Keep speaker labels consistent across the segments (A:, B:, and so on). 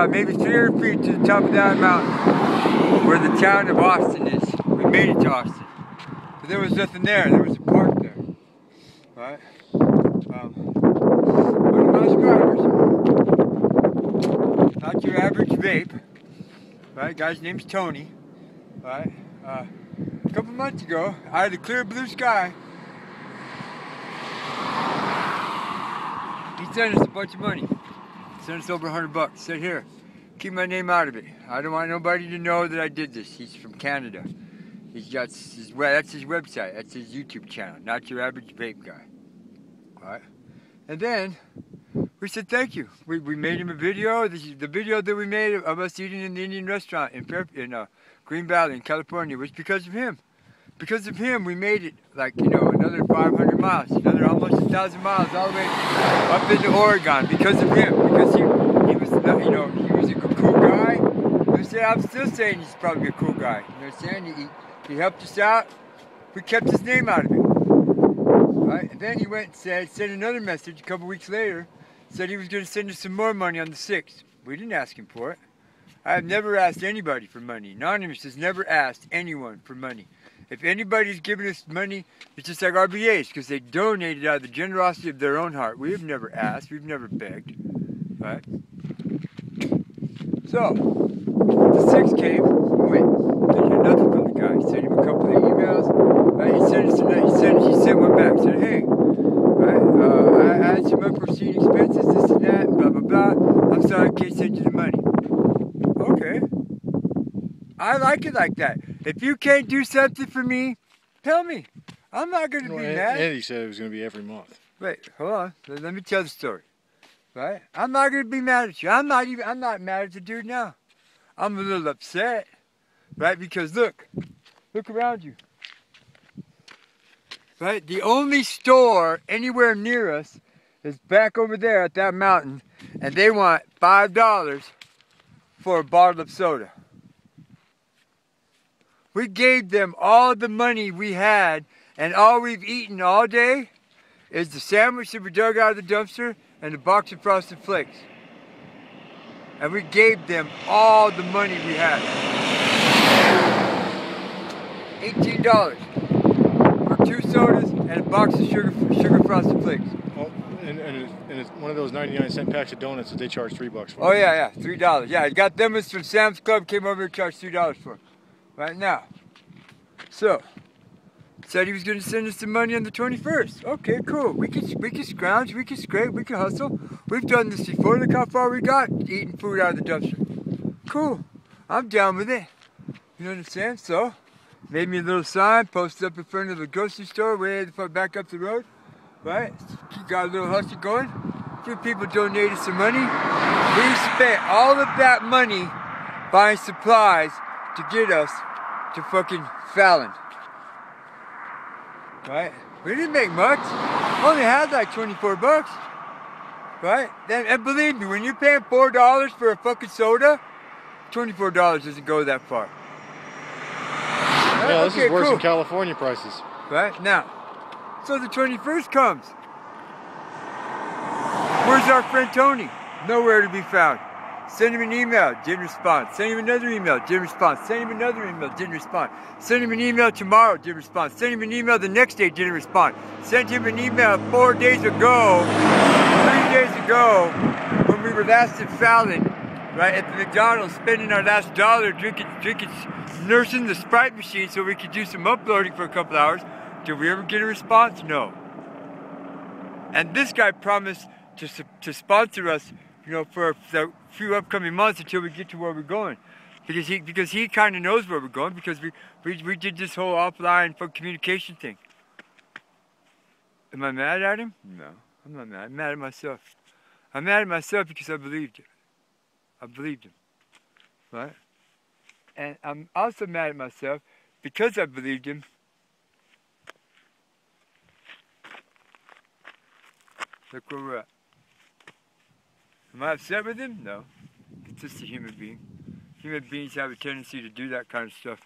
A: about maybe 300 feet to the top of that mountain where the town of Austin is. We made it to Austin. But there was nothing there. There was a park there. Right? Um, one of my subscribers, not your average vape, right? Guy's name's Tony, right? Uh, a couple months ago, I had a clear blue sky. He sent us a bunch of money. Sent us over a hundred bucks. Sit here, keep my name out of it. I don't want nobody to know that I did this. He's from Canada. He's got his that's his website. That's his YouTube channel. Not your average vape guy. All right. And then we said thank you. We, we made him a video. This is the video that we made of us eating in the Indian restaurant in in uh, Green Valley in California was because of him. Because of him, we made it like you know another 500 miles, another almost a thousand miles all the way up into Oregon because of him. Because he he was uh, you know he was a cool guy. I'm still saying he's probably a cool guy. You know what I'm saying? He, he helped us out. We kept his name out of it. Right? And then he went and said, sent another message a couple weeks later, said he was going to send us some more money on the 6th. We didn't ask him for it. I have never asked anybody for money. Anonymous has never asked anyone for money. If anybody's giving us money, it's just like RBAs because they donated out of the generosity of their own heart. We have never asked. We've never begged. Right? So, the six came, went. Didn't hear nothing from the guy. He sent him a couple of emails. Right? He sent us he sent he sent one back. Said, hey, right? Uh, I had some unforeseen expenses, this and that, blah blah blah. I'm sorry, I can't send you the money. Okay. I like it like that. If you can't do something for me, tell me. I'm not going to well, be mad.
B: Eddie said it was going to be every month.
A: Wait, hold on. Let me tell the story. Right? I'm not going to be mad at you. I'm not even. I'm not mad at the dude now. I'm a little upset, right? Because look, look around you. Right? The only store anywhere near us is back over there at that mountain, and they want five dollars for a bottle of soda. We gave them all the money we had, and all we've eaten all day is the sandwich that we dug out of the dumpster and a box of Frosted Flakes. And we gave them all the money we had. $18 for two sodas and a box of sugar sugar Frosted Flakes.
B: Oh, and, and, it's, and it's one of those 99 cent packs of donuts that they charge three bucks for.
A: Oh yeah, yeah, three dollars. Yeah, I got them from Sam's Club, came over and charged three dollars for them right now. So, said he was going to send us some money on the 21st. Okay, cool. We can we can scrounge, we can scrape, we can hustle. We've done this before. Look how far we got eating food out of the dumpster. Cool. I'm down with it. You know what I'm saying? So, made me a little sign, posted up in front of the grocery store way the fuck back up the road. Right? Got a little hustle going. A few people donated some money. We spent all of that money buying supplies to get us to fucking Fallon. Right? We didn't make much. Only had like 24 bucks. Right? Then, and believe me, when you're paying $4 for a fucking soda, $24 doesn't go that far.
B: Yeah, this okay, is worse cool. than California prices.
A: Right? Now, so the 21st comes. Where's our friend Tony? Nowhere to be found. Send him an email, didn't respond. Send him another email, didn't respond. Send him another email, didn't respond. Send him an email tomorrow, didn't respond. Send him an email the next day, didn't respond. Sent him an email four days ago, three days ago, when we were last in Fallon, right, at the McDonald's, spending our last dollar drinking, drinking, nursing the Sprite machine so we could do some uploading for a couple hours. Did we ever get a response? No. And this guy promised to, to sponsor us you know, for a few upcoming months until we get to where we're going. Because he because he kind of knows where we're going because we, we, we did this whole offline for communication thing. Am I mad at him? No, I'm not mad. I'm mad at myself. I'm mad at myself because I believed it. I believed him. Right? And I'm also mad at myself because I believed him. Look where we're at. Am I upset with him? No. It's just a human being. Human beings have a tendency to do that kind of stuff.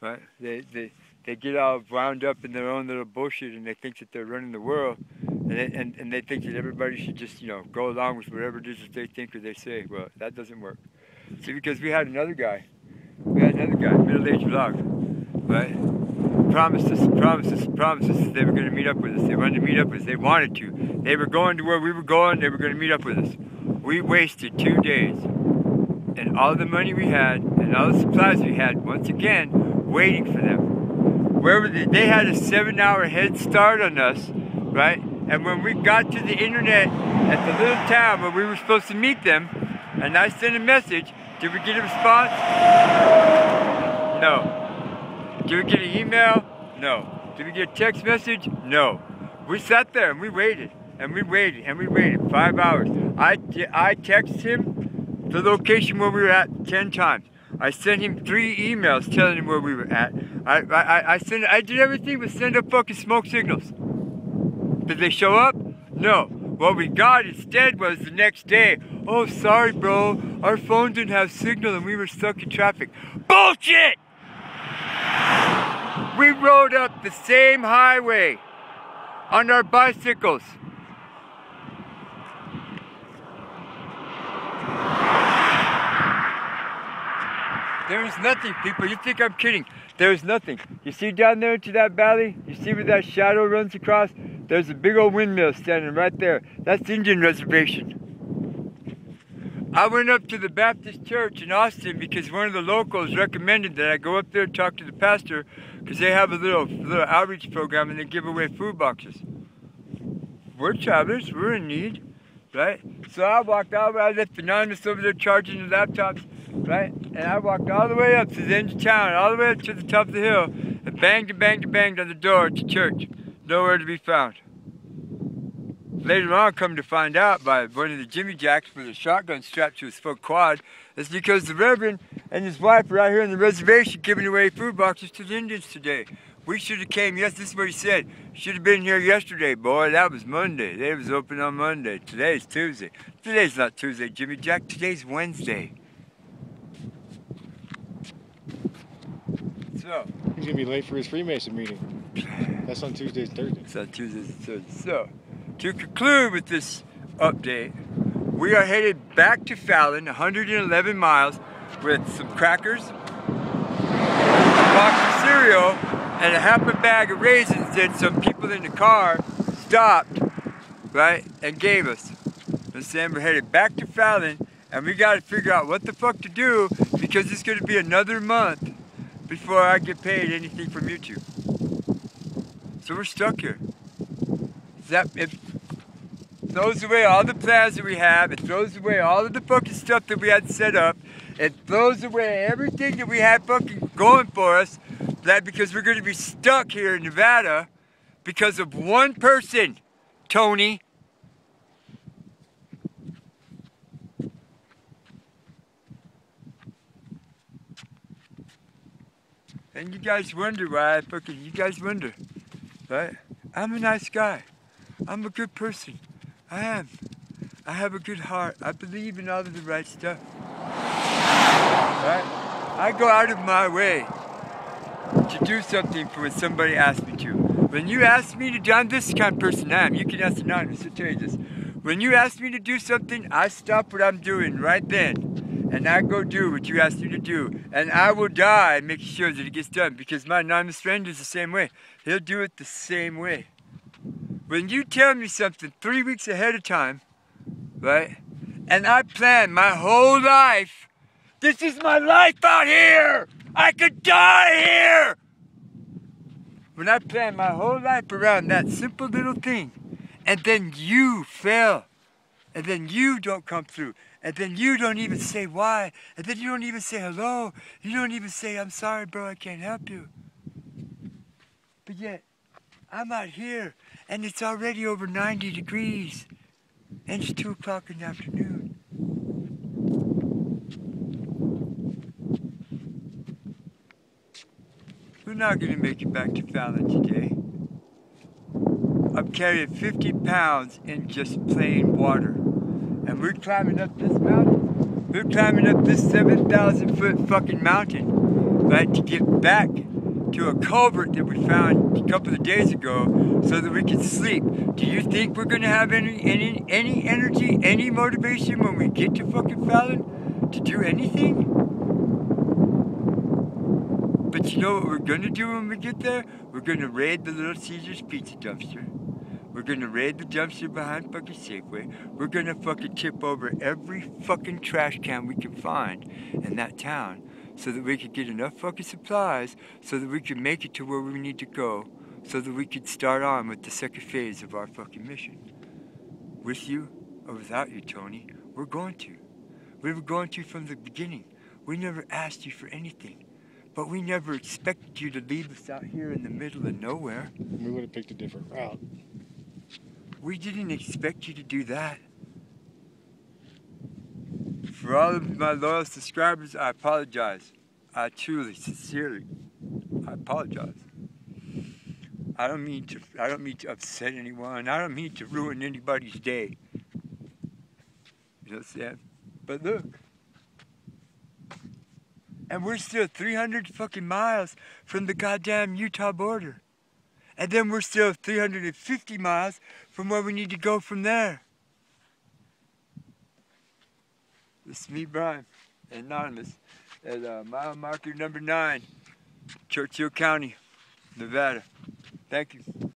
A: Right? They, they, they get all wound up in their own little bullshit and they think that they're running the world. and they, and, and they think that everybody should just you know go along with whatever it is that they think or they say. Well, that doesn't work. See, because we had another guy, we had another guy, middle-aged vlog, right? Promised us, promised us, promised us that they were going to meet up with us. They wanted to meet up with us. They wanted to. They were going to where we were going. They were going to meet up with us. We wasted two days, and all the money we had, and all the supplies we had, once again, waiting for them. Where were they? They had a seven-hour head start on us, right? And when we got to the internet at the little town where we were supposed to meet them, and I sent a message, did we get a response? No. Did we get an email? No. Did we get a text message? No. We sat there and we waited and we waited and we waited five hours. I, I texted him the location where we were at 10 times. I sent him three emails telling him where we were at. I, I, I, sent, I did everything but send up fucking smoke signals. Did they show up? No. What we got instead was the next day, oh, sorry, bro, our phone didn't have signal and we were stuck in traffic. Bullshit! We rode up the same highway on our bicycles. There was nothing, people. You think I'm kidding. There is nothing. You see down there into that valley? You see where that shadow runs across? There's a big old windmill standing right there. That's the Indian reservation. I went up to the Baptist church in Austin because one of the locals recommended that I go up there and talk to the pastor because they have a little little outreach program and they give away food boxes. We're travelers, we're in need, right? So I walked out, I left the Anonymous over there charging the laptops right? And I walked all the way up to the end of town, all the way up to the top of the hill, and banged and banged and banged on the door to church. Nowhere to be found. Later on, come to find out by one of the Jimmy Jacks with a shotgun strapped to his front quad, it's because the Reverend and his wife are out here on the reservation giving away food boxes to the Indians today. We should have came, yes, this is what he said. Should have been here yesterday, boy. That was Monday. They was open on Monday. Today's Tuesday. Today's not Tuesday, Jimmy Jack. Today's Wednesday. So.
B: He's gonna be late for his Freemason meeting. That's on Tuesdays and Thursdays.
A: It's on Tuesdays and Thursdays. So, to conclude with this update, we are headed back to Fallon, 111 miles, with some crackers, a box of cereal, and a half a bag of raisins that some people in the car stopped, right, and gave us. And saying we're headed back to Fallon, and we got to figure out what the fuck to do because it's going to be another month before I get paid anything from YouTube. So we're stuck here. That it throws away all the plans that we have. It throws away all of the fucking stuff that we had set up. It throws away everything that we had fucking going for us. That because we're going to be stuck here in Nevada because of one person, Tony. And you guys wonder why I fucking, you guys wonder, right? I'm a nice guy. I'm a good person. I am. I have a good heart. I believe in all of the right stuff. Right? I go out of my way to do something for when somebody asks me to. When you ask me to do, I'm this kind of person I am. You can ask Anonymous, to tell you this. When you ask me to do something, I stop what I'm doing right then and I go do what you asked me to do. And I will die making sure that it gets done because my anonymous friend is the same way. He'll do it the same way. When you tell me something three weeks ahead of time, right, and I plan my whole life, this is my life out here! I could die here! When I plan my whole life around that simple little thing, and then you fail, and then you don't come through, and then you don't even say why, and then you don't even say hello, you don't even say, I'm sorry, bro, I can't help you. But yet, I'm out here, and it's already over 90 degrees, and it's 2 o'clock in the afternoon. We're not going to make it back to Fallon today. I'm carrying 50 pounds in just plain water. And we're climbing up this mountain. We're climbing up this 7,000 foot fucking mountain, right, to get back to a culvert that we found a couple of days ago so that we could sleep. Do you think we're gonna have any any any energy, any motivation when we get to fucking Fallon to do anything? But you know what we're gonna do when we get there? We're gonna raid the Little Caesars pizza dumpster. We're gonna raid the dumpster behind fucking Safeway. We're gonna fucking tip over every fucking trash can we can find in that town so that we could get enough fucking supplies so that we could make it to where we need to go so that we could start on with the second phase of our fucking mission. With you or without you, Tony, we're going to. We were going to from the beginning. We never asked you for anything. But we never expected you to leave us out here in the middle of nowhere.
B: We would have picked a different route.
A: We didn't expect you to do that. For all of my loyal subscribers, I apologize. I truly, sincerely, I apologize. I don't mean to. I don't mean to upset anyone. I don't mean to ruin anybody's day. You know what I'm saying? But look, and we're still 300 fucking miles from the goddamn Utah border. And then we're still 350 miles from where we need to go from there. This is me, Brian, anonymous, at uh, mile marker number nine, Churchill County, Nevada. Thank you.